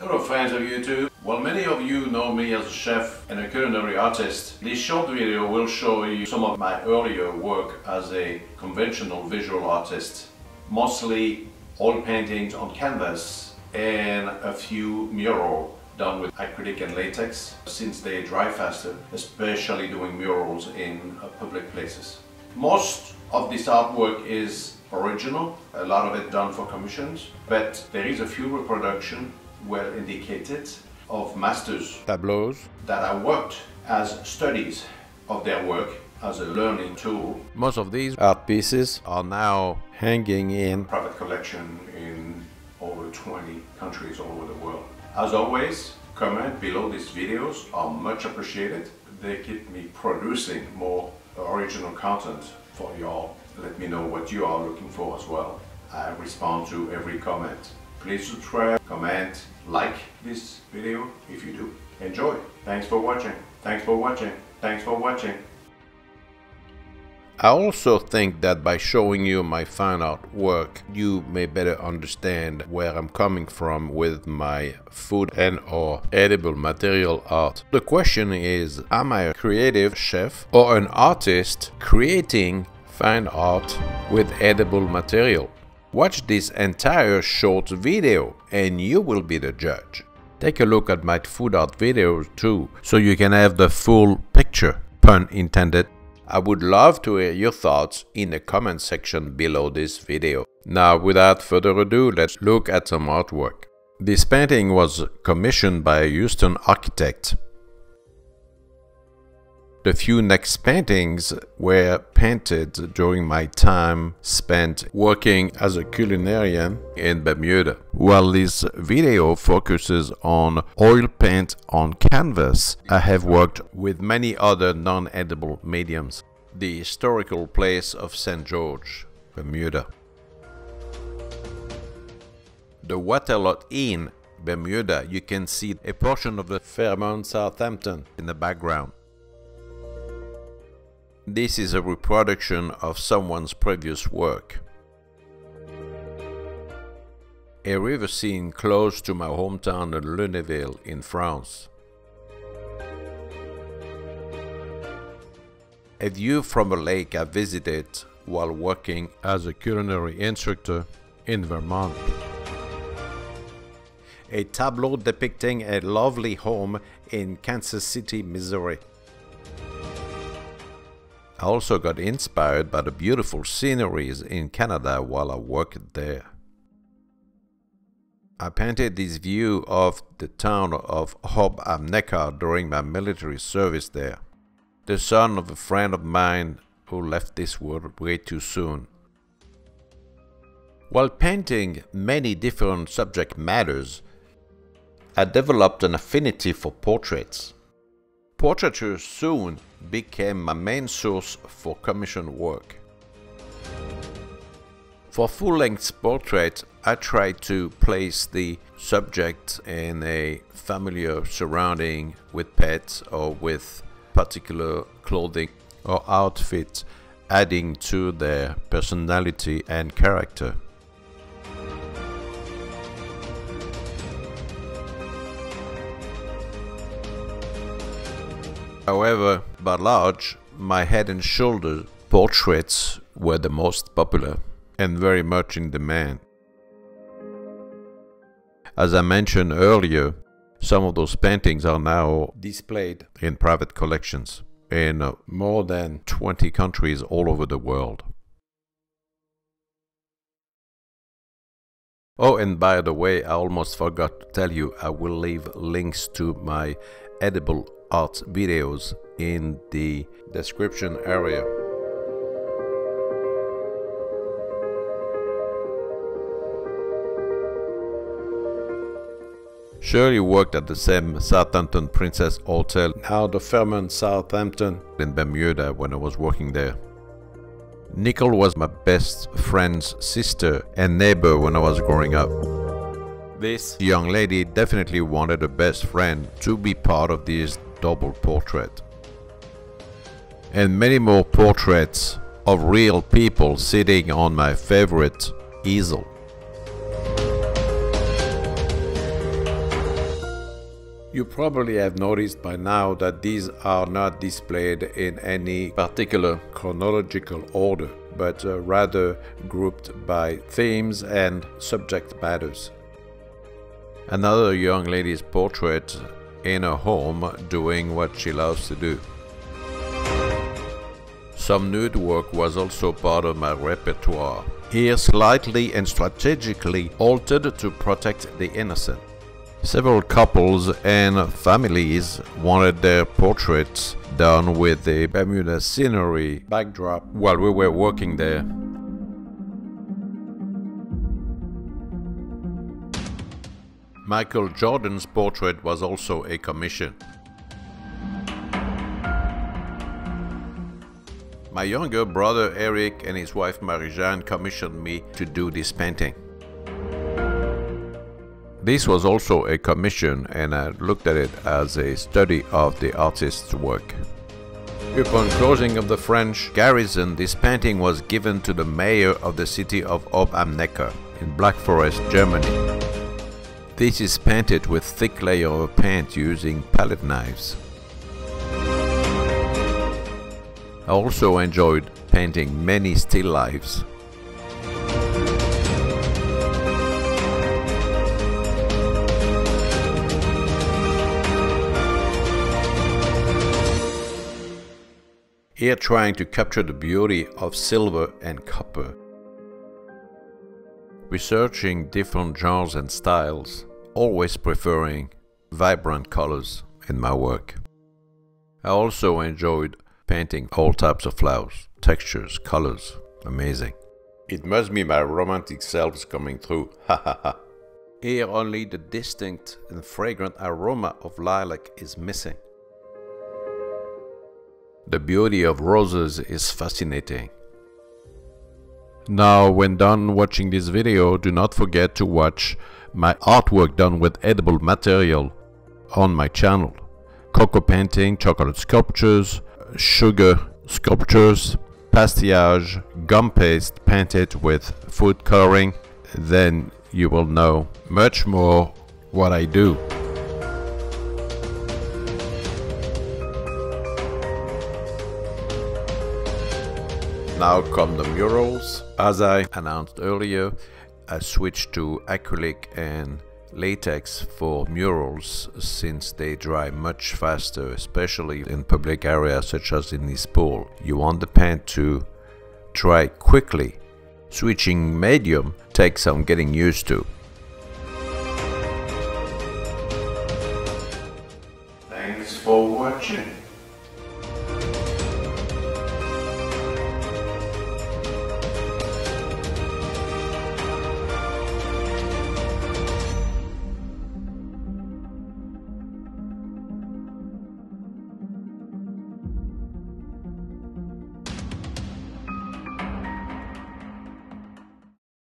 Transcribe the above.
Hello friends of YouTube. While many of you know me as a chef and a culinary artist. This short video will show you some of my earlier work as a conventional visual artist. Mostly oil paintings on canvas and a few mural done with acrylic and latex since they dry faster, especially doing murals in uh, public places. Most of this artwork is original, a lot of it done for commissions, but there is a few reproduction well indicated of masters tableaus that I worked as studies of their work as a learning tool. Most of these art pieces are now hanging in private collection in over 20 countries all over the world. As always, comment below these videos are much appreciated. They keep me producing more original content for y'all. Let me know what you are looking for as well. I respond to every comment. Please subscribe, comment, like this video if you do. Enjoy. Thanks for watching. Thanks for watching. Thanks for watching. I also think that by showing you my fine art work, you may better understand where I'm coming from with my food and or edible material art. The question is, am I a creative chef or an artist creating fine art with edible material? Watch this entire short video and you will be the judge. Take a look at my food art videos too, so you can have the full picture, pun intended. I would love to hear your thoughts in the comment section below this video. Now without further ado, let's look at some artwork. This painting was commissioned by a Houston architect. The few next paintings were painted during my time spent working as a culinarian in Bermuda. While this video focuses on oil paint on canvas, I have worked with many other non-edible mediums. The historical place of St. George, Bermuda. The Waterloo Inn, Bermuda, you can see a portion of the Fairmont Southampton in the background. This is a reproduction of someone's previous work. A river scene close to my hometown of Lunéville in France. A view from a lake I visited while working as a culinary instructor in Vermont. A tableau depicting a lovely home in Kansas City, Missouri. I also got inspired by the beautiful sceneries in Canada while I worked there. I painted this view of the town of Horb am Neckar during my military service there, the son of a friend of mine who left this world way too soon. While painting many different subject matters, I developed an affinity for portraits. Portraiture soon became my main source for commission work. For full-length portraits, I try to place the subject in a familiar surrounding with pets or with particular clothing or outfit, adding to their personality and character. However, by large, my head and shoulder portraits were the most popular and very much in demand. As I mentioned earlier, some of those paintings are now displayed in private collections in uh, more than 20 countries all over the world. Oh, and by the way, I almost forgot to tell you, I will leave links to my edible art videos in the description area. Shirley worked at the same Southampton Princess Hotel, now the Fairmont Southampton in Bermuda when I was working there. Nicole was my best friend's sister and neighbor when I was growing up. This young lady definitely wanted a best friend to be part of this double portrait. And many more portraits of real people sitting on my favorite easel. You probably have noticed by now that these are not displayed in any particular chronological order, but uh, rather grouped by themes and subject matters. Another young lady's portrait in a home doing what she loves to do. Some nude work was also part of my repertoire, here slightly and strategically altered to protect the innocent. Several couples and families wanted their portraits done with the Bermuda scenery backdrop while we were working there. Michael Jordan's portrait was also a commission. My younger brother Eric and his wife Marie-Jeanne commissioned me to do this painting. This was also a commission and I looked at it as a study of the artist's work. Upon closing of the French garrison, this painting was given to the mayor of the city of Ob am Neckar in Black Forest, Germany. This is painted with thick layer of paint using palette knives. I also enjoyed painting many still lifes here trying to capture the beauty of silver and copper. Researching different genres and styles, always preferring vibrant colors in my work. I also enjoyed painting all types of flowers, textures, colors, amazing. It must be my romantic selves coming through, ha ha ha. Here only the distinct and fragrant aroma of lilac is missing. The beauty of roses is fascinating. Now, when done watching this video, do not forget to watch my artwork done with edible material on my channel. Cocoa painting, chocolate sculptures, sugar sculptures, pastillage, gum paste painted with food coloring. Then you will know much more what I do. Now come the murals. As I announced earlier, I switched to acrylic and latex for murals since they dry much faster, especially in public areas such as in this pool. You want the paint to dry quickly. Switching medium takes some getting used to.